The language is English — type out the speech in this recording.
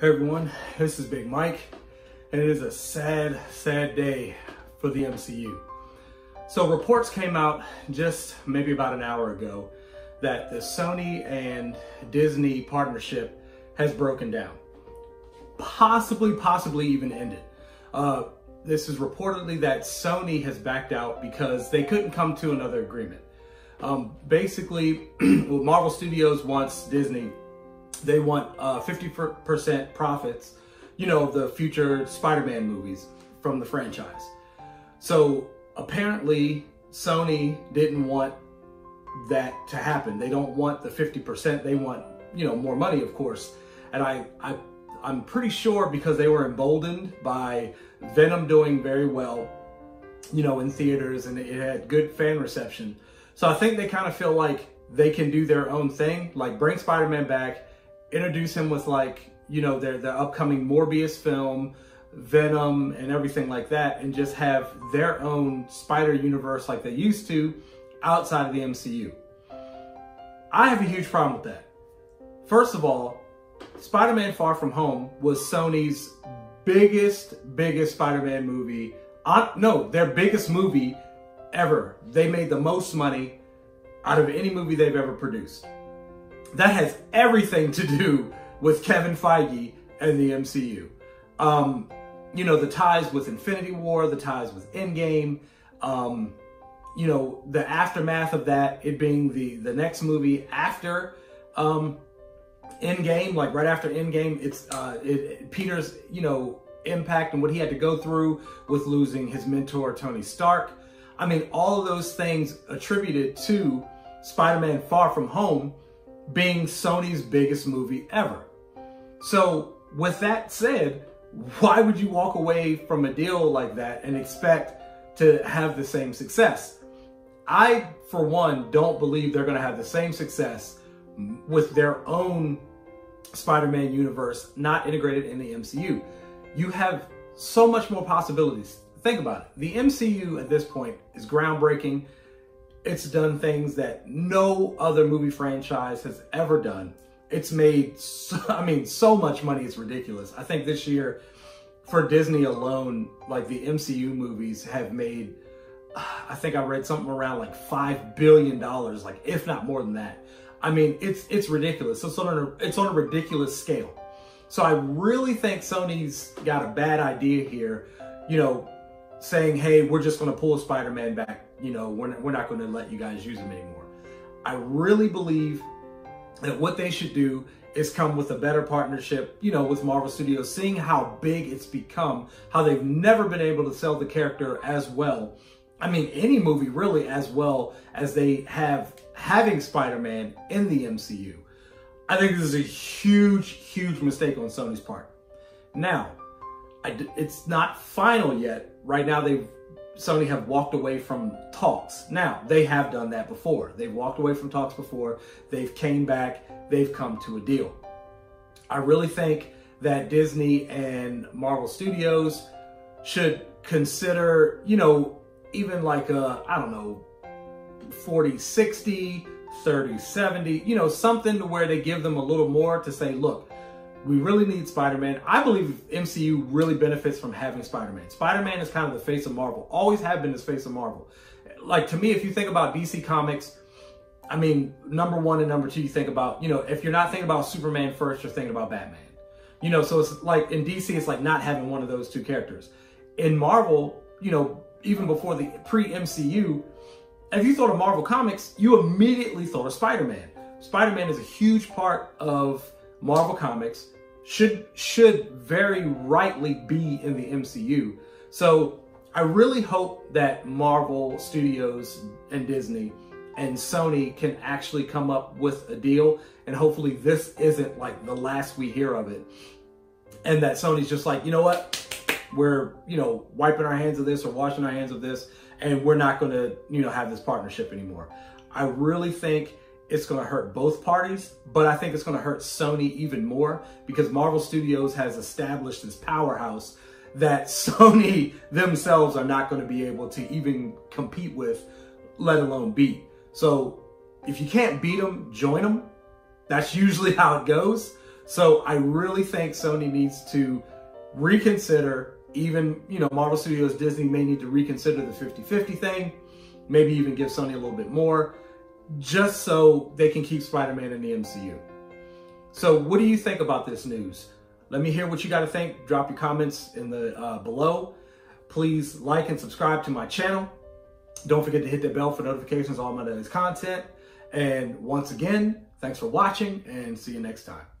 Hey everyone, this is Big Mike, and it is a sad, sad day for the MCU. So reports came out just maybe about an hour ago that the Sony and Disney partnership has broken down. Possibly, possibly even ended. Uh, this is reportedly that Sony has backed out because they couldn't come to another agreement. Um, basically, Marvel Studios wants Disney they want uh, 50% profits, you know, the future Spider-Man movies from the franchise. So apparently Sony didn't want that to happen. They don't want the 50%. They want, you know, more money, of course. And I, I, I'm pretty sure because they were emboldened by Venom doing very well, you know, in theaters and it had good fan reception. So I think they kind of feel like they can do their own thing, like bring Spider-Man back, introduce him with like, you know, their, their upcoming Morbius film, Venom, and everything like that, and just have their own Spider universe like they used to outside of the MCU. I have a huge problem with that. First of all, Spider Man Far From Home was Sony's biggest, biggest Spider Man movie. Uh, no, their biggest movie ever. They made the most money out of any movie they've ever produced that has everything to do with Kevin Feige and the MCU. Um, you know, the ties with Infinity War, the ties with Endgame, um, you know, the aftermath of that, it being the, the next movie after um, Endgame, like right after Endgame, it's uh, it, Peter's, you know, impact and what he had to go through with losing his mentor, Tony Stark. I mean, all of those things attributed to Spider-Man Far From Home being Sony's biggest movie ever. So, with that said, why would you walk away from a deal like that and expect to have the same success? I, for one, don't believe they're going to have the same success with their own Spider Man universe not integrated in the MCU. You have so much more possibilities. Think about it. The MCU at this point is groundbreaking. It's done things that no other movie franchise has ever done. It's made, so, I mean, so much money, it's ridiculous. I think this year, for Disney alone, like the MCU movies have made, I think I read something around like $5 billion, like if not more than that. I mean, it's it's ridiculous. It's on a, it's on a ridiculous scale. So I really think Sony's got a bad idea here, you know, saying, hey, we're just going to pull Spider-Man back you know, we're not, we're not going to let you guys use them anymore. I really believe that what they should do is come with a better partnership, you know, with Marvel Studios, seeing how big it's become, how they've never been able to sell the character as well. I mean, any movie really as well as they have having Spider-Man in the MCU. I think this is a huge, huge mistake on Sony's part. Now, I, it's not final yet. Right now, they've Sony have walked away from talks. Now, they have done that before. They've walked away from talks before. They've came back. They've come to a deal. I really think that Disney and Marvel Studios should consider, you know, even like a, I don't know, 40 60, 30 70, you know, something to where they give them a little more to say, look, we really need Spider-Man. I believe MCU really benefits from having Spider-Man. Spider-Man is kind of the face of Marvel. Always have been the face of Marvel. Like to me, if you think about DC Comics, I mean, number one and number two, you think about, you know, if you're not thinking about Superman first, you're thinking about Batman. You know, so it's like in DC, it's like not having one of those two characters. In Marvel, you know, even before the pre-MCU, if you thought of Marvel Comics, you immediately thought of Spider-Man. Spider-Man is a huge part of Marvel Comics should should very rightly be in the MCU. So I really hope that Marvel Studios and Disney and Sony can actually come up with a deal and hopefully this isn't like the last we hear of it. And that Sony's just like, you know what? We're, you know, wiping our hands of this or washing our hands of this and we're not going to, you know, have this partnership anymore. I really think it's going to hurt both parties, but I think it's going to hurt Sony even more because Marvel Studios has established this powerhouse that Sony themselves are not going to be able to even compete with, let alone beat. So if you can't beat them, join them. That's usually how it goes. So I really think Sony needs to reconsider, even, you know, Marvel Studios, Disney may need to reconsider the 50 50 thing, maybe even give Sony a little bit more, just so they can keep Spider Man in the MCU. So, what do you think about this news? Let me hear what you got to think. Drop your comments in the uh, below. Please like and subscribe to my channel. Don't forget to hit the bell for notifications on my latest content. And once again, thanks for watching and see you next time.